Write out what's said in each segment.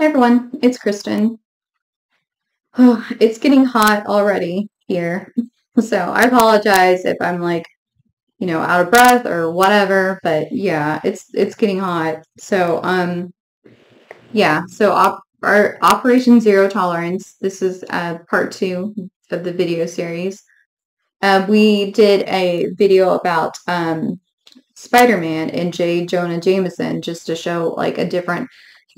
Hi everyone, it's Kristen. Oh, it's getting hot already here. So I apologize if I'm like, you know, out of breath or whatever, but yeah, it's it's getting hot. So um yeah, so op our Operation Zero Tolerance, this is uh part 2 of the video series. Uh, we did a video about um Spider-Man and J. Jonah Jameson just to show like a different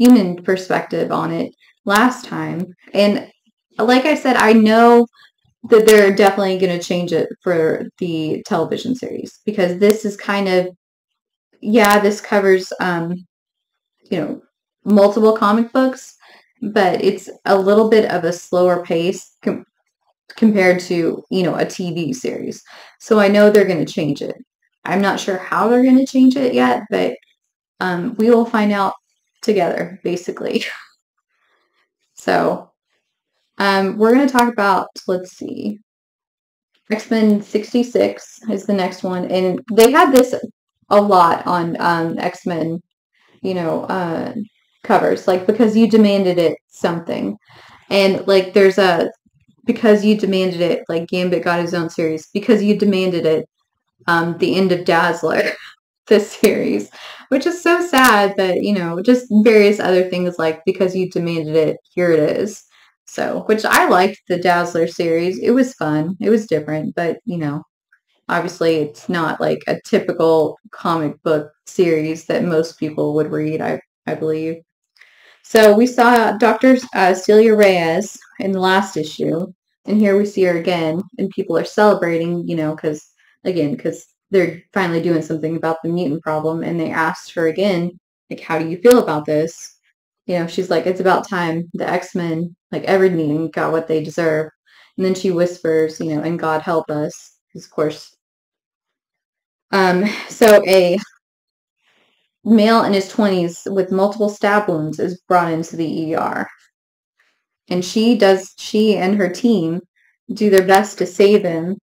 human perspective on it last time. And like I said, I know that they're definitely going to change it for the television series because this is kind of, yeah, this covers, um, you know, multiple comic books, but it's a little bit of a slower pace com- compared to, you know, a TV series. So I know they're going to change it. I'm not sure how they're going to change it yet, but um, we will find out together, basically. so, um, we're going to talk about, let's see, X-Men 66 is the next one. And they had this a lot on um, X-Men, you know, uh, covers, like, because you demanded it something. And, like, there's a, because you demanded it, like, Gambit got his own series, because you demanded it, um, the end of Dazzler. this series, which is so sad that, you know, just various other things like because you demanded it, here it is. So, which I liked the Dazzler series. It was fun. It was different, but, you know, obviously it's not like a typical comic book series that most people would read, I, I believe. So we saw Dr. Uh, Celia Reyes in the last issue, and here we see her again, and people are celebrating, you know, because, again, because they're finally doing something about the mutant problem and they asked her again like how do you feel about this? You know she's like it's about time the x-men like every mutant got what they deserve. And then she whispers you know and god help us because of course. Um so a male in his 20s with multiple stab wounds is brought into the er and she does she and her team do their best to save him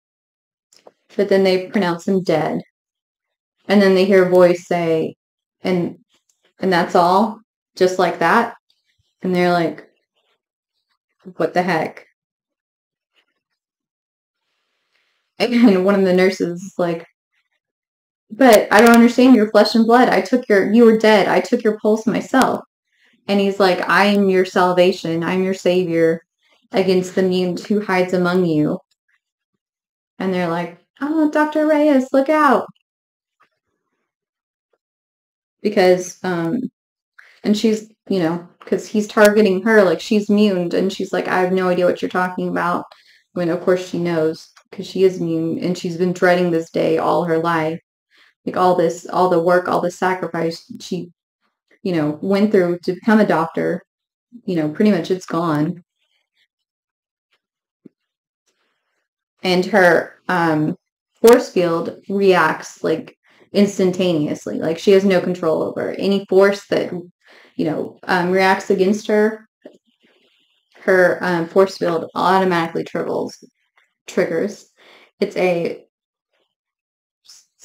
but then they pronounce him dead. And then they hear a voice say, and and that's all, just like that. And they're like, what the heck? And one of the nurses is like, but I don't understand your flesh and blood. I took your, you were dead. I took your pulse myself. And he's like, I am your salvation. I'm your savior against the mutant who hides among you. And they're like, oh, Dr. Reyes, look out. Because, um, and she's, you know, because he's targeting her, like she's mutant, and she's like, I have no idea what you're talking about. When, of course, she knows because she is mutant and she's been dreading this day all her life. Like all this, all the work, all the sacrifice she, you know, went through to become a doctor, you know, pretty much it's gone. And her, um, force field reacts like instantaneously. Like she has no control over any force that you know um, reacts against her. Her um, force field automatically triggers. Triggers. It's a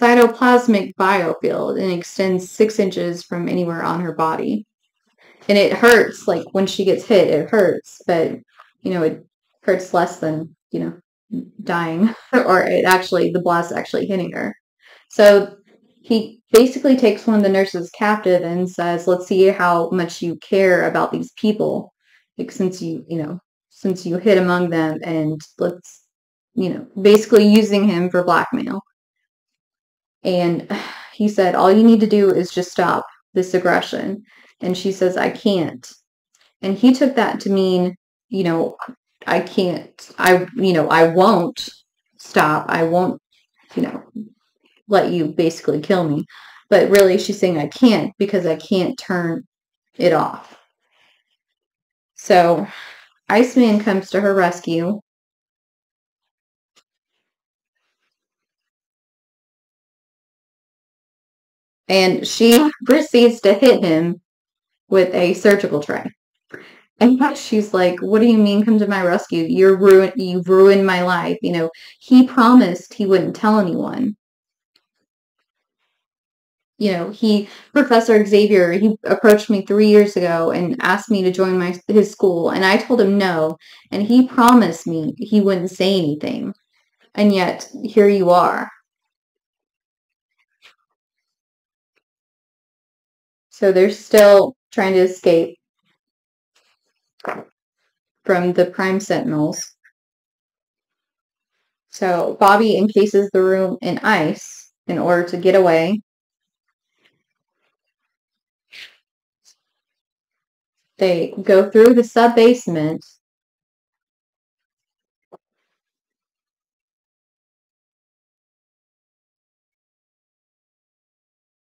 cytoplasmic biofield and extends six inches from anywhere on her body. And it hurts, like when she gets hit, it hurts, but you know, it hurts less than, you know, dying or it actually the blast actually hitting her. So he basically takes one of the nurses captive and says, "Let's see how much you care about these people, like since you you know since you hit among them, and let's you know basically using him for blackmail." And he said, "All you need to do is just stop this aggression." And she says, "I can't." And he took that to mean, you know, I can't, I, you know, I won't stop. I won't, you know, let you basically kill me. But really, she's saying I can't because I can't turn it off. So Iceman comes to her rescue. And she proceeds to hit him with a surgical tray. And she's like, "What do you mean, come to my rescue? You're ruin. You've ruined my life. You know, he promised he wouldn't tell anyone. you know, he, Professor Xavier, he approached me three years ago and asked me to join my his school, and I told him no, and he promised me he wouldn't say anything, and yet here you are. So they're still trying to escape from the Prime Sentinels. So Bobby encases the room in ice in order to get away. They go through the sub basement.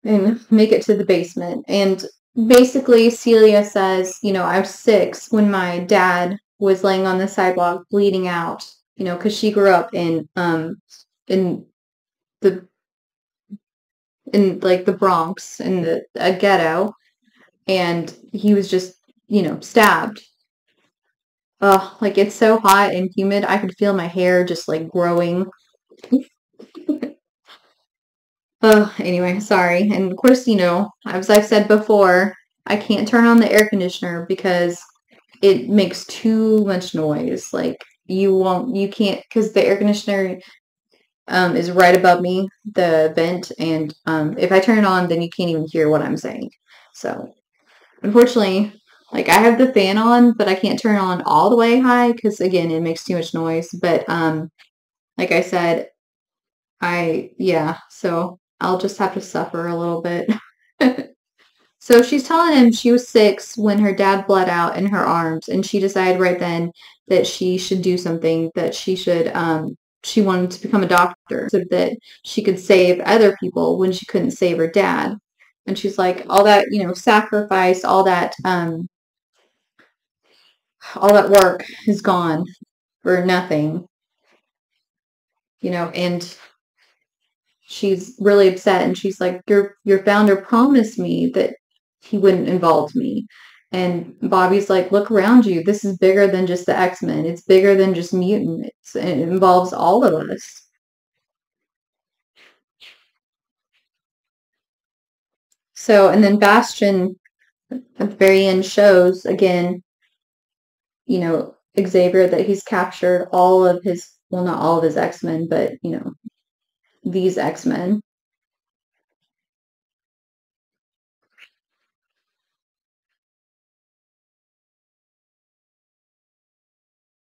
And make it to the basement. And basically, Celia says, you know, I was six when my dad was laying on the sidewalk bleeding out, you know, because she grew up in um in the in like the Bronx in the a ghetto, and he was just you know stabbed. Oh, like it's so hot and humid. I could feel my hair just like growing. Oh, anyway, sorry. And of course, you know, as I've said before, I can't turn on the air conditioner because it makes too much noise. Like you won't, you can't, because the air conditioner um, is right above me, the vent, and um, if I turn it on, then you can't even hear what I'm saying. So, unfortunately, like I have the fan on, but I can't turn it on all the way high because again, it makes too much noise. But um, like I said, I yeah, so I'll just have to suffer a little bit. So she's telling him she was six when her dad bled out in her arms, and she decided right then that she should do something, that she should, um, she wanted to become a doctor so that she could save other people when she couldn't save her dad. And she's like, all that, you know, sacrifice, all that, um, all that work is gone for nothing. You know, and she's really upset and she's like your your founder promised me that he wouldn't involve me. And Bobby's like, look around you. This is bigger than just the X Men. It's bigger than just mutant. It's, it involves all of us. So, and then Bastion at the very end shows again, you know, Xavier that he's captured all of his, well, not all of his X Men, but, you know, these X Men.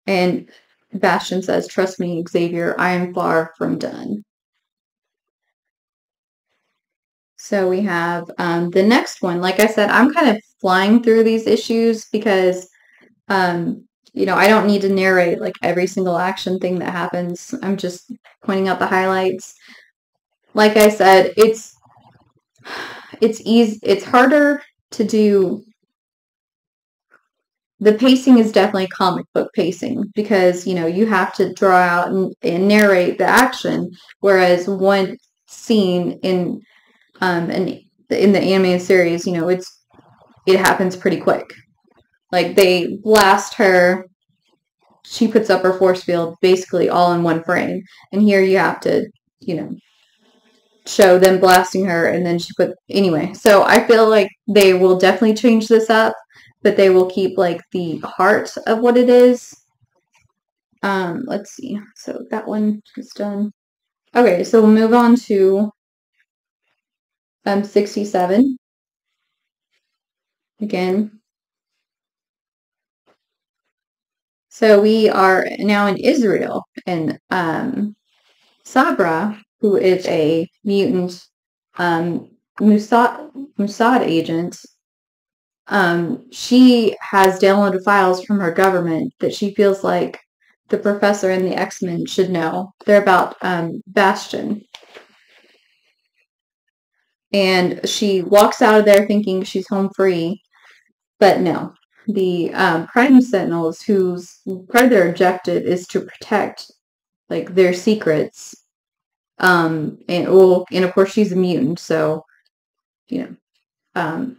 And Bastion says, Trust me, Xavier, I am far from done. So we have um, the next one. Like I said, I'm kind of flying through these issues because, um, you know, I don't need to narrate like every single action thing that happens. I'm just pointing out the highlights. Like I said, it's it's easy. It's harder to do the pacing is definitely comic book pacing because you know you have to draw out and, and narrate the action whereas one scene in um in, in the anime series you know it's it happens pretty quick like they blast her she puts up her force field basically all in one frame and here you have to you know show them blasting her and then she put anyway so i feel like they will definitely change this up but they will keep like the heart of what it is. Um, let's see. So that one is done. Okay, so we'll move on to um 67. Again. So we are now in Israel and um Sabra, who is a mutant um Mossad, Mossad agent, um, she has downloaded files from her government that she feels like the professor and the X-Men should know. They're about um, Bastion. And she walks out of there thinking she's home free, but no. The um, Prime Sentinels, whose part of their objective is to protect like their secrets, um, and well, and of course she's a mutant, so you know, um,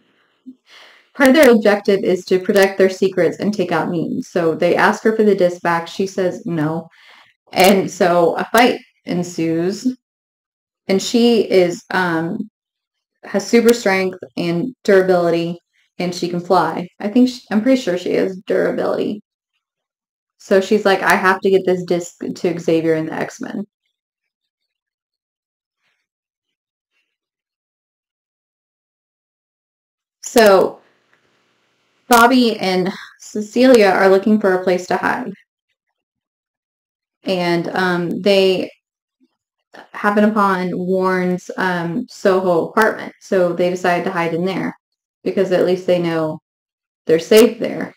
part of their objective is to protect their secrets and take out mutants. So they ask her for the disc back. She says no. And so a fight ensues. And she is um, has super strength and durability, and she can fly. I think she, I'm pretty sure she has durability. So she's like, I have to get this disc to Xavier and the X Men. So Bobby and Cecilia are looking for a place to hide. And um, they happen upon Warren's um, Soho apartment. So they decide to hide in there because at least they know they're safe there.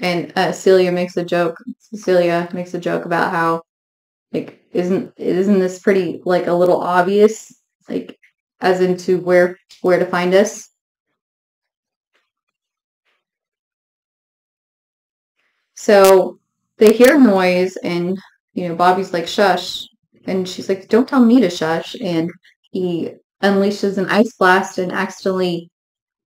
And uh, Celia makes a joke. Cecilia makes a joke about how, like, isn't isn't this pretty like a little obvious, like, as into where where to find us? So they hear noise and you know, Bobby's like, shush. And she's like, don't tell me to shush. And he unleashes an ice blast and accidentally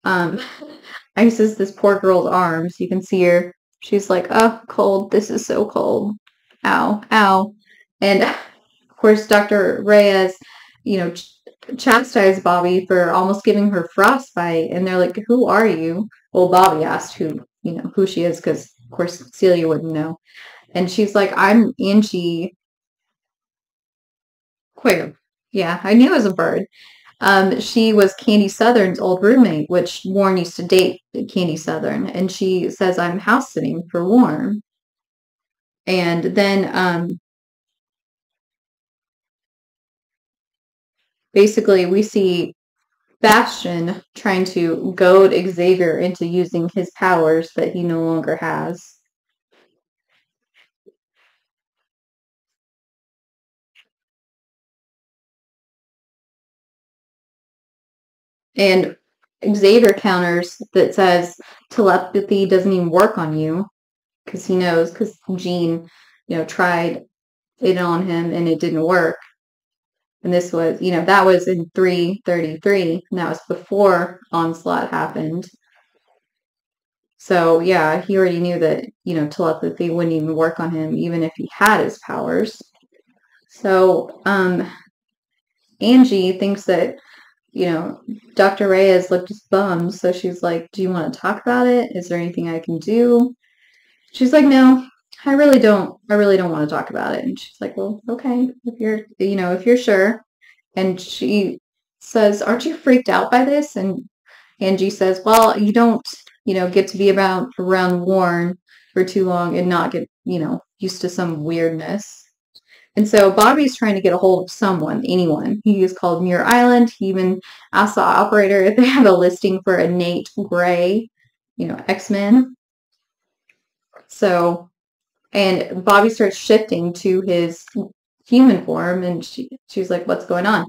um, ices this poor girl's arms. You can see her. She's like, oh, cold. This is so cold. Ow, ow. And of course, Dr. Reyes, you know, ch- chastised Bobby for almost giving her frostbite. And they're like, who are you? Well, Bobby asked who, you know, who she is because, of course, Celia wouldn't know. And she's like, I'm Angie Quayle. Yeah, I knew it was a bird. Um, she was Candy Southern's old roommate, which Warren used to date Candy Southern. And she says, I'm house sitting for Warren. And then um, basically we see Bastion trying to goad Xavier into using his powers that he no longer has. And Xavier counters that says telepathy doesn't even work on you because he knows because Jean, you know, tried it on him and it didn't work. And this was, you know, that was in 333 and that was before Onslaught happened. So yeah, he already knew that, you know, telepathy wouldn't even work on him even if he had his powers. So um Angie thinks that you know, Dr. Reyes looked bummed, so she's like, Do you want to talk about it? Is there anything I can do? She's like, No, I really don't. I really don't want to talk about it. And she's like, Well, okay, if you're, you know, if you're sure. And she says, Aren't you freaked out by this? And Angie says, Well, you don't, you know, get to be around around Warren for too long and not get, you know, used to some weirdness. And so Bobby's trying to get a hold of someone, anyone. He is called Muir Island. He even asked the operator if they have a listing for a Nate Gray, you know, X-Men. So, and Bobby starts shifting to his human form and she, she's like, what's going on?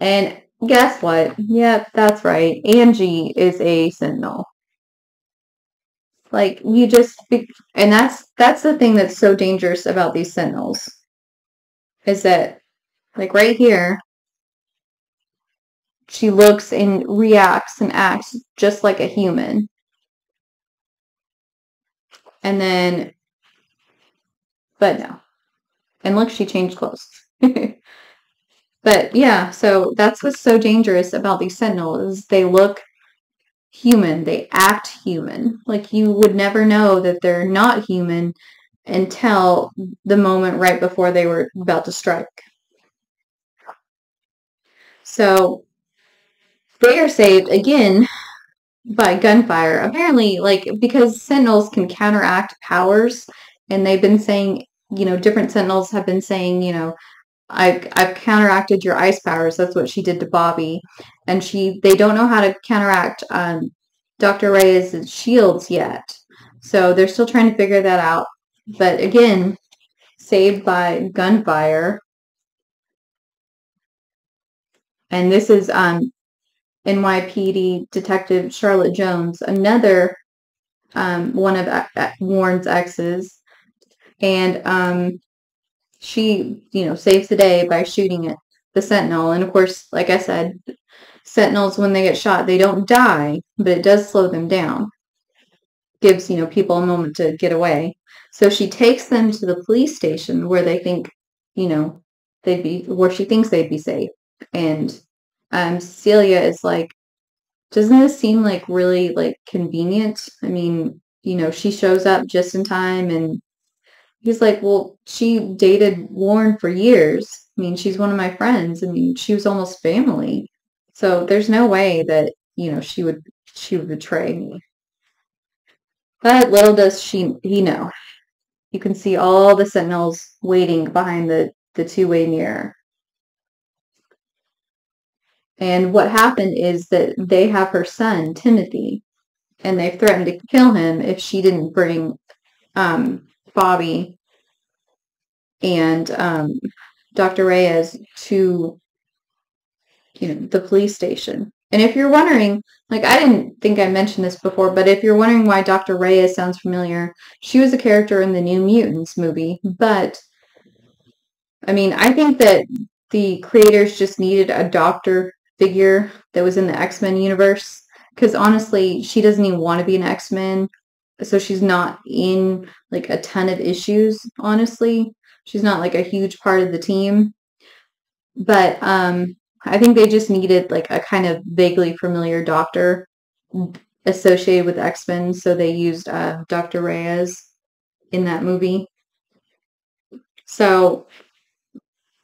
And guess what? Yep, that's right. Angie is a sentinel. Like you just, and that's, that's the thing that's so dangerous about these sentinels is that like right here, she looks and reacts and acts just like a human. And then, but no. And look, she changed clothes. but yeah, so that's what's so dangerous about these sentinels. They look human. They act human. Like you would never know that they're not human until the moment right before they were about to strike. So they are saved again by gunfire. Apparently, like because sentinels can counteract powers, and they've been saying, you know, different sentinels have been saying, you know, I've, I've counteracted your ice powers. That's what she did to Bobby, and she they don't know how to counteract um, Dr. Reyes' shields yet. So they're still trying to figure that out. But again, saved by gunfire. And this is um, NYPD Detective Charlotte Jones, another um, one of uh, Warren's exes. And um, she, you know, saves the day by shooting at the Sentinel. And of course, like I said, Sentinels, when they get shot, they don't die, but it does slow them down. Gives, you know, people a moment to get away. So she takes them to the police station where they think, you know, they'd be, where she thinks they'd be safe. And um, Celia is like, doesn't this seem like really like convenient? I mean, you know, she shows up just in time and he's like, well, she dated Warren for years. I mean, she's one of my friends. I mean, she was almost family. So there's no way that, you know, she would she would betray me. But little does she he know. You can see all the sentinels waiting behind the, the two-way mirror. And what happened is that they have her son, Timothy, and they threatened to kill him if she didn't bring um, Bobby and um, Dr. Reyes to you know the police station. And if you're wondering, like I didn't think I mentioned this before, but if you're wondering why Dr. Reyes sounds familiar, she was a character in the New Mutants movie. But I mean, I think that the creators just needed a doctor figure that was in the X-Men universe because honestly, she doesn't even want to be an X-Men. So she's not in like a ton of issues, honestly. She's not like a huge part of the team. But um I think they just needed like a kind of vaguely familiar doctor associated with X-Men, so they used uh, Dr. Reyes in that movie. So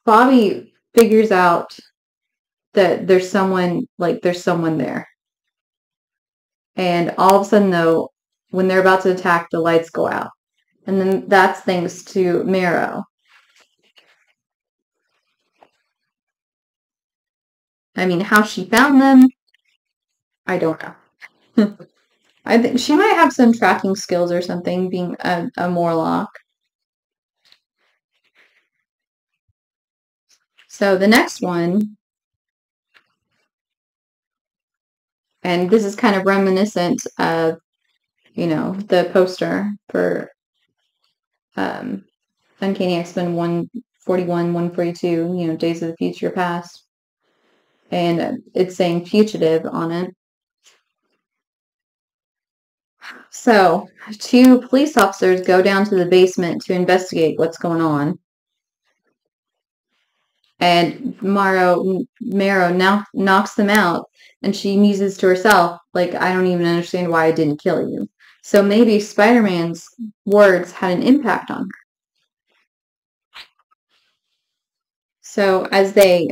Bobby figures out that there's someone like there's someone there. And all of a sudden though, when they're about to attack, the lights go out. And then that's thanks to Marrow. I mean, how she found them, I don't know. I think she might have some tracking skills or something, being a, a Morlock. So the next one, and this is kind of reminiscent of, you know, the poster for um, Uncanny X-Men 141, 142, you know, Days of the Future Past and it's saying fugitive on it. So, two police officers go down to the basement to investigate what's going on. And Maro, Marrow now knocks them out, and she muses to herself, like, I don't even understand why I didn't kill you. So maybe Spider-Man's words had an impact on her. So as they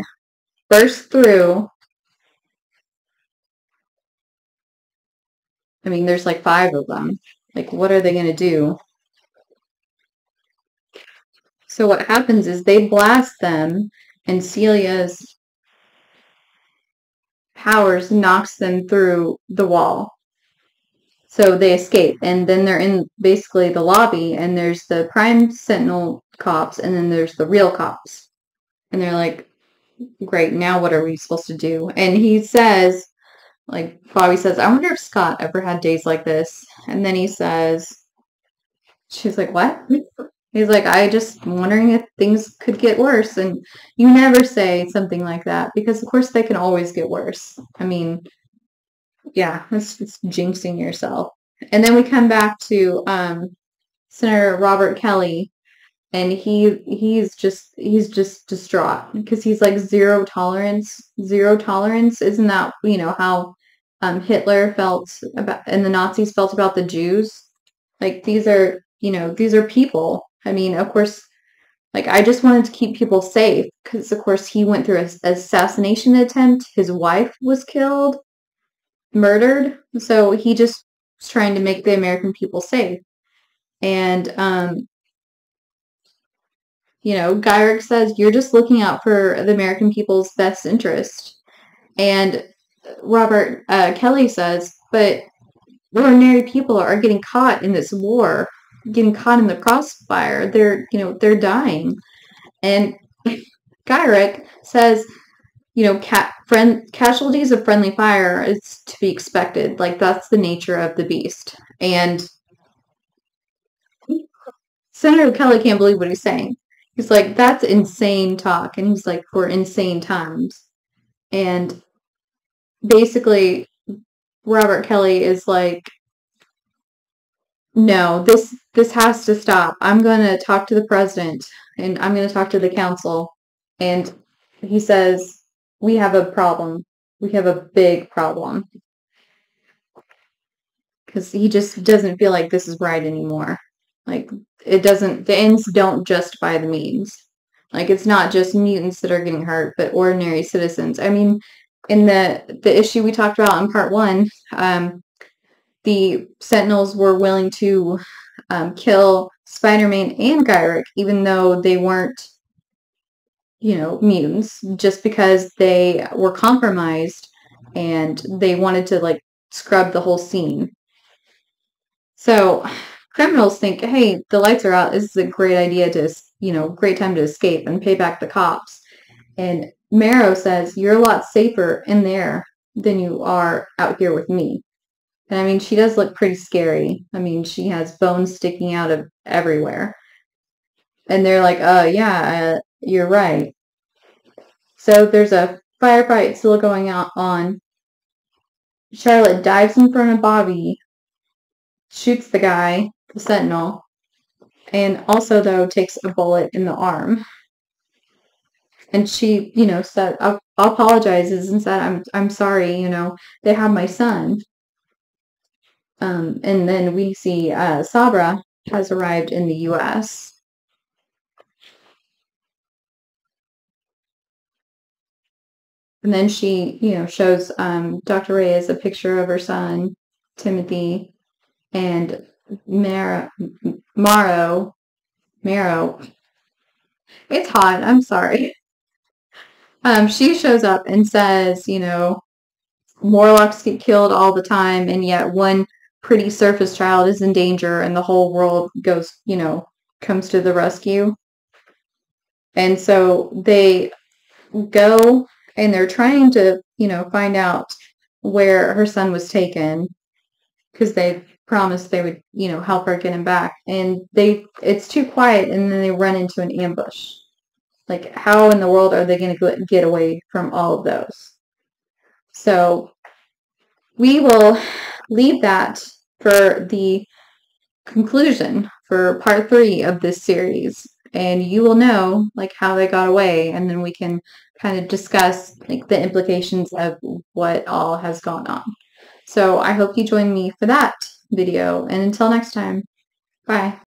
burst through. I mean, there's like five of them. Like, what are they going to do? So what happens is they blast them, and Celia's powers knocks them through the wall. So they escape, and then they're in basically the lobby, and there's the Prime Sentinel cops, and then there's the real cops. And they're like, great, now what are we supposed to do? And he says, like Bobby says, I wonder if Scott ever had days like this. And then he says, she's like, what? He's like, I just wondering if things could get worse. And you never say something like that because, of course, they can always get worse. I mean, yeah, it's, it's jinxing yourself. And then we come back to um, Senator Robert Kelly and he he's just he's just distraught because he's like zero tolerance zero tolerance. Isn't that you know how um, hitler felt about and the nazis felt about the jews? Like these are you know these are people. I mean of course like i just wanted to keep people safe because of course he went through an assassination attempt. His wife was killed murdered. So he just was trying to make the american people safe. And um you know, Gyrich says you're just looking out for the American people's best interest. And Robert uh, Kelly says, but ordinary people are getting caught in this war, getting caught in the crossfire. They're, you know, they're dying. And Gyrich says, you know, ca- friend casualties of friendly fire is to be expected. Like that's the nature of the beast. And Senator Kelly can't believe what he's saying. He's like, that's insane talk. And he's like, for insane times. And basically, Robert Kelly is like, no, this this has to stop. I'm going to talk to the president and I'm going to talk to the council. And he says, we have a problem. We have a big problem. Because he just doesn't feel like this is right anymore. Like, it doesn't, the ends don't justify the means. Like, it's not just mutants that are getting hurt, but ordinary citizens. I mean, in the the issue we talked about in part one, um, the Sentinels were willing to um, kill Spider-Man and Gyrich, even though they weren't, you know, mutants, just because they were compromised and they wanted to like scrub the whole scene. So criminals think, hey, the lights are out. This is a great idea to, you know, great time to escape and pay back the cops. And Marrow says, you're a lot safer in there than you are out here with me. And I mean, she does look pretty scary. I mean, she has bones sticking out of everywhere. And they're like, oh, yeah, uh, you're right. So there's a firefight still going on. Charlotte dives in front of Bobby, shoots the guy, the sentinel, and also, though, takes a bullet in the arm. And she, you know, said, apologizes and said, I'm, I'm sorry, you know, they have my son. Um, and then we see uh, Sabra has arrived in the U.S. And then she, you know, shows um, Dr. Reyes a picture of her son, Timothy, and Mar- Marrow. Marrow. It's hot. I'm sorry. Um, she shows up and says, you know, Morlocks get killed all the time, and yet one pretty surface child is in danger and the whole world goes, you know, comes to the rescue. And so they go and they're trying to, you know, find out where her son was taken because they promised they would, you know, help her get him back. And they, it's too quiet and then they run into an ambush. Like, how in the world are they going to get away from all of those? So we will leave that for the conclusion for part three of this series and you will know like how they got away and then we can kind of discuss like the implications of what all has gone on so i hope you join me for that video and until next time bye